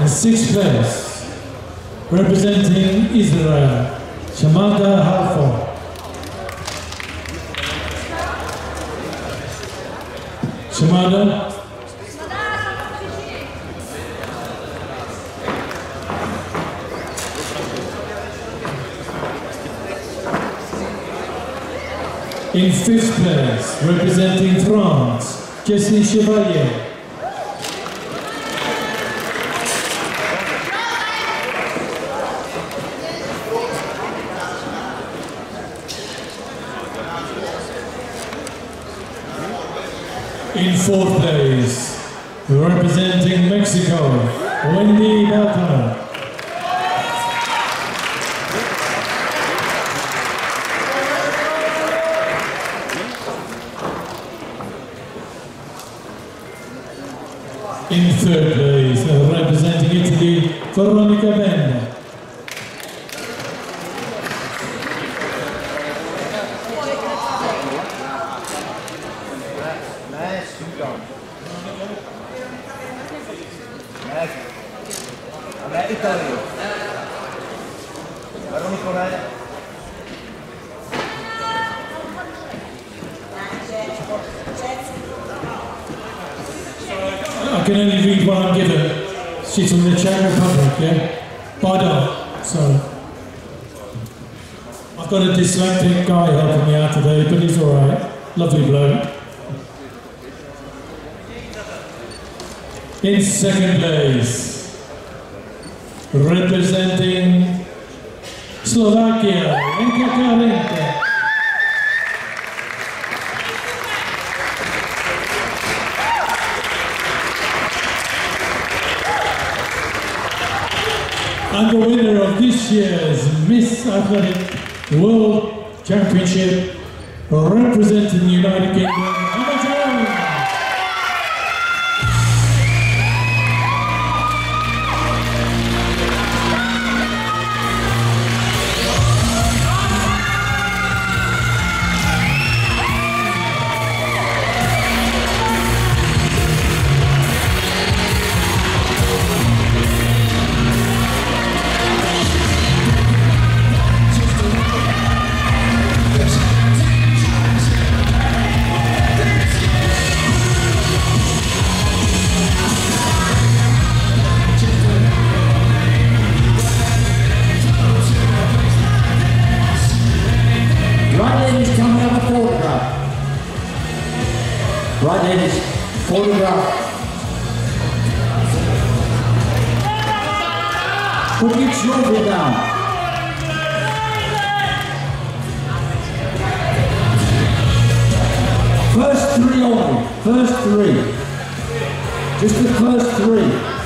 In sixth place, representing Israel, Shamanda Halfon. Shamanda, In fifth place, representing France, Jessy Chevalier. In fourth place, representing Mexico, Wendy Balcano. In third place, representing Italy, Veronika Benda. Nej, Italien. Veronika Raya. I can only read what I'm given. She's from the Czech Republic, yeah? Pardon, sorry. I've got a dyslexic guy helping me out today, but he's alright. Lovely bloke. In second place, representing Slovakia, Lenka Karenka. and the winner of this year's Miss Athletic World Championship representing the United Kingdom, Right ladies, photograph. Put your trophy down. First three only. First three. Just the first three.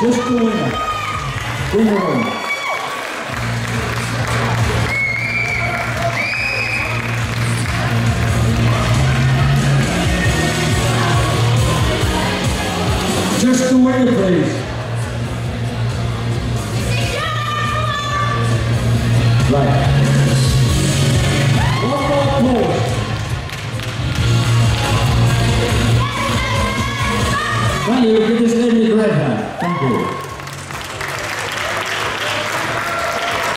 Just the winner. Bring. Just the winner, please. Right. Thank you.